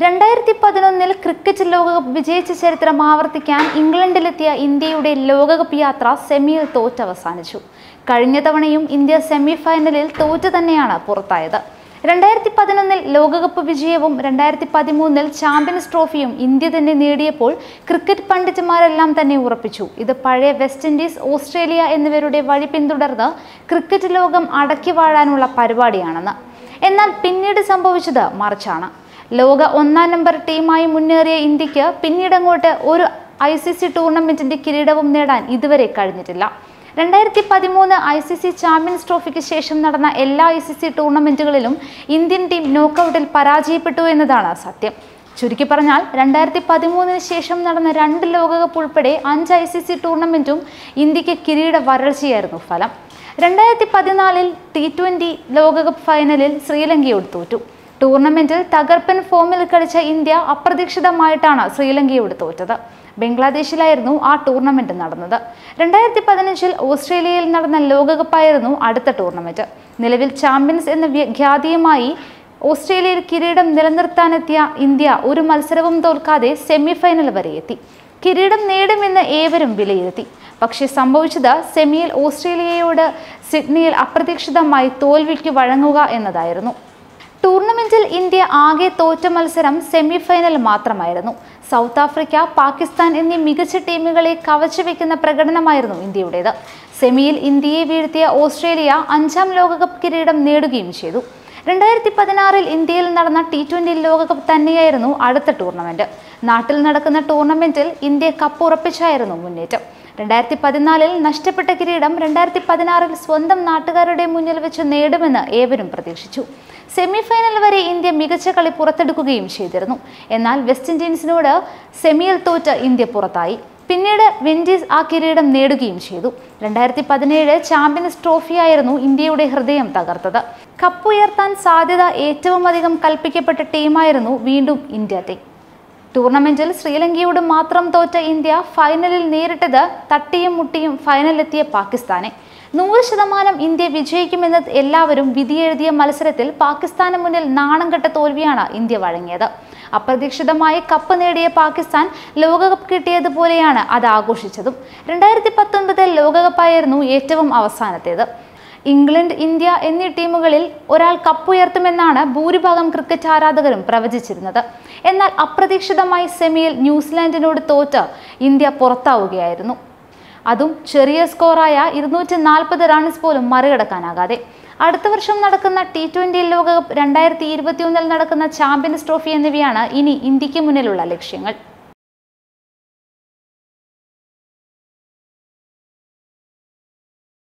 രണ്ടായിരത്തി പതിനൊന്നിൽ ക്രിക്കറ്റ് ലോകകപ്പ് വിജയിച്ച ചരിത്രം ആവർത്തിക്കാൻ ഇംഗ്ലണ്ടിലെത്തിയ ഇന്ത്യയുടെ ലോകകപ്പ് യാത്ര സെമിയിൽ തോറ്റവസാനിച്ചു. കഴിഞ്ഞ തവണയും ഇന്ത്യ സെമി ഫൈനലിൽ തോറ്റു തന്നെയാണ് പുറത്തായത്. രണ്ടായിരത്തി പതിനൊന്നിൽ ലോകകപ്പ് വിജയവും രണ്ടായിരത്തി പതിമൂന്നിൽ ചാമ്പ്യൻസ് ട്രോഫിയും ഇന്ത്യ തന്നെ നേടിയപ്പോൾ ക്രിക്കറ്റ് പണ്ഡിറ്റുമാരെല്ലാം തന്നെ ഉറപ്പിച്ചു. ഇത് പഴയ വെസ്റ്റ് ഇൻഡീസ് ഓസ്ട്രേലിയ എന്നിവരുടെ വഴി പിന്തുടർന്ന് ക്രിക്കറ്റ് ലോകം അടക്കി വാഴാനുള്ള പരിപാടിയാണെന്ന്. എന്നാൽ പിന്നീട് സംഭവിച്ചത് മറിച്ചാണ്. ലോക ഒന്നാം നമ്പർ ടീമായി മുന്നേറിയ ഇന്ത്യയ്ക്ക് പിന്നീടങ്ങോട്ട് ഒരു ഐ സി സി ടൂർണമെന്റിന്റെ കിരീടവും നേടാൻ ഇതുവരെ കഴിഞ്ഞിട്ടില്ല. രണ്ടായിരത്തി പതിമൂന്ന് ഐ സി സി ചാമ്പ്യൻസ് ട്രോഫിക്ക് ശേഷം നടന്ന എല്ലാ ഐ സി സി ടൂർണമെന്റുകളിലും ഇന്ത്യൻ ടീം നോക്കൌട്ടിൽ പരാജയപ്പെട്ടു എന്നതാണ് സത്യം. ചുരുക്കി പറഞ്ഞാൽ രണ്ടായിരത്തി പതിമൂന്നിന് ശേഷം നടന്ന രണ്ട് ലോകകപ്പ് ഉൾപ്പെടെ അഞ്ച് ഐ സി സി ടൂർണമെന്റും ഇന്ത്യയ്ക്ക് കിരീട വരൾച്ചയായിരുന്നു ഫലം. രണ്ടായിരത്തി പതിനാലിൽ ടി ട്വന്റി ലോകകപ്പ് ഫൈനലിൽ ശ്രീലങ്കയോട് തോറ്റു ടൂർണമെന്റിൽ തകർപ്പൻ ഫോമിൽ കളിച്ച ഇന്ത്യ അപ്രതീക്ഷിതമായിട്ടാണ് ശ്രീലങ്കയോട് തോറ്റത്. ബംഗ്ലാദേശിലായിരുന്നു ആ ടൂർണമെന്റ് നടന്നത്. രണ്ടായിരത്തി പതിനഞ്ചിൽ ഓസ്ട്രേലിയയിൽ നടന്ന ലോകകപ്പായിരുന്നു അടുത്ത ടൂർണമെന്റ്. നിലവിൽ ചാമ്പ്യൻസ് എന്ന ഖ്യാതിയുമായി ഓസ്ട്രേലിയയിൽ കിരീടം നിലനിർത്താനെത്തിയ ഇന്ത്യ ഒരു മത്സരവും തോൽക്കാതെ സെമിഫൈനൽ വരെ എത്തി. കിരീടം നേടുമെന്ന് ഏവരും വിലയിരുത്തി. പക്ഷേ സംഭവിച്ചത് സെമിയിൽ ഓസ്ട്രേലിയയോട് സിഡ്നിയിൽ അപ്രതീക്ഷിതമായി തോൽവിക്ക് വഴങ്ങുക എന്നതായിരുന്നു. ടൂർണമെന്റിൽ ഇന്ത്യ ആകെ തോറ്റ മത്സരം സെമി ഫൈനൽ മാത്രമായിരുന്നു. സൗത്ത് ആഫ്രിക്ക പാകിസ്ഥാൻ എന്നീ മികച്ച ടീമുകളെ കവച്ചുവെക്കുന്ന പ്രകടനമായിരുന്നു ഇന്ത്യയുടേത്. സെമിയിൽ ഇന്ത്യയെ വീഴ്ത്തിയ ഓസ്ട്രേലിയ അഞ്ചാം ലോകകപ്പ് കിരീടം നേടുകയും ചെയ്തു. രണ്ടായിരത്തി പതിനാറിൽ ഇന്ത്യയിൽ നടന്ന ടി ട്വന്റി ലോകകപ്പ് തന്നെയായിരുന്നു അടുത്ത ടൂർണമെന്റ്. നാട്ടിൽ നടക്കുന്ന ടൂർണമെന്റിൽ ഇന്ത്യ കപ്പ് ഉറപ്പിച്ചായിരുന്നു മുന്നേറ്റം. രണ്ടായിരത്തി പതിനാലിൽ നഷ്ടപ്പെട്ട കിരീടം രണ്ടായിരത്തി പതിനാറിൽ സ്വന്തം നാട്ടുകാരുടെ മുന്നിൽ വെച്ച് നേടുമെന്ന് ഏവരും പ്രതീക്ഷിച്ചു. സെമി ഫൈനൽ വരെ ഇന്ത്യ മികച്ച കളി പുറത്തെടുക്കുകയും ചെയ്തിരുന്നു. എന്നാൽ വെസ്റ്റ് ഇൻഡീസിനോട് സെമിയിൽ തോറ്റ് ഇന്ത്യ പുറത്തായി. പിന്നീട് വിൻഡീസ് ആ കിരീടം നേടുകയും ചെയ്തു. രണ്ടായിരത്തി പതിനേഴ് ചാമ്പ്യൻസ് ട്രോഫിയായിരുന്നു ഇന്ത്യയുടെ ഹൃദയം തകർത്തത്. കപ്പുയർത്താൻ സാധ്യത ഏറ്റവും അധികം കൽപ്പിക്കപ്പെട്ട ടീമായിരുന്നു വീണ്ടും ഇന്ത്യ ടീം. ടൂർണമെന്റിൽ ശ്രീലങ്കയോട് മാത്രം തോറ്റ ഇന്ത്യ ഫൈനലിൽ നേരിട്ടത് തട്ടിയും മുട്ടിയും ഫൈനലിലെത്തിയ പാകിസ്ഥാനെ. നൂറ് ശതമാനം ഇന്ത്യ വിജയിക്കുമെന്ന് എല്ലാവരും വിധിയെഴുതിയ മത്സരത്തിൽ പാകിസ്ഥാന് മുന്നിൽ നാണം കെട്ട തോൽവിയാണ് ഇന്ത്യ വഴങ്ങിയത്. അപ്രതീക്ഷിതമായി കപ്പ് നേടിയ പാകിസ്ഥാൻ ലോകകപ്പ് കിട്ടിയതുപോലെയാണ് അത് ആഘോഷിച്ചതും. രണ്ടായിരത്തി പത്തൊൻപതിൽ ലോകകപ്പായിരുന്നു ഏറ്റവും അവസാനത്തേത്. ഇംഗ്ലണ്ട് ഇന്ത്യ എന്നീ ടീമുകളിൽ ഒരാൾ കപ്പുയർത്തുമെന്നാണ് ഭൂരിഭാഗം ക്രിക്കറ്റ് ആരാധകരും പ്രവചിച്ചിരുന്നത്. എന്നാൽ അപ്രതീക്ഷിതമായി സെമിയിൽ ന്യൂസിലാൻഡിനോട് തോറ്റ് ഇന്ത്യ പുറത്താവുകയായിരുന്നു. അതും ചെറിയ സ്കോറായ ഇരുന്നൂറ്റി നാൽപ്പത് റൺസ് പോലും മറികടക്കാനാകാതെ. അടുത്ത വർഷം നടക്കുന്ന ടി ട്വന്റി ലോകകപ്പ് രണ്ടായിരത്തി ഇരുപത്തിയൊന്നിൽ നടക്കുന്ന ചാമ്പ്യൻസ് ട്രോഫി എന്നിവയാണ് ഇനി ഇന്ത്യയ്ക്ക് മുന്നിലുള്ള ലക്ഷ്യങ്ങൾ.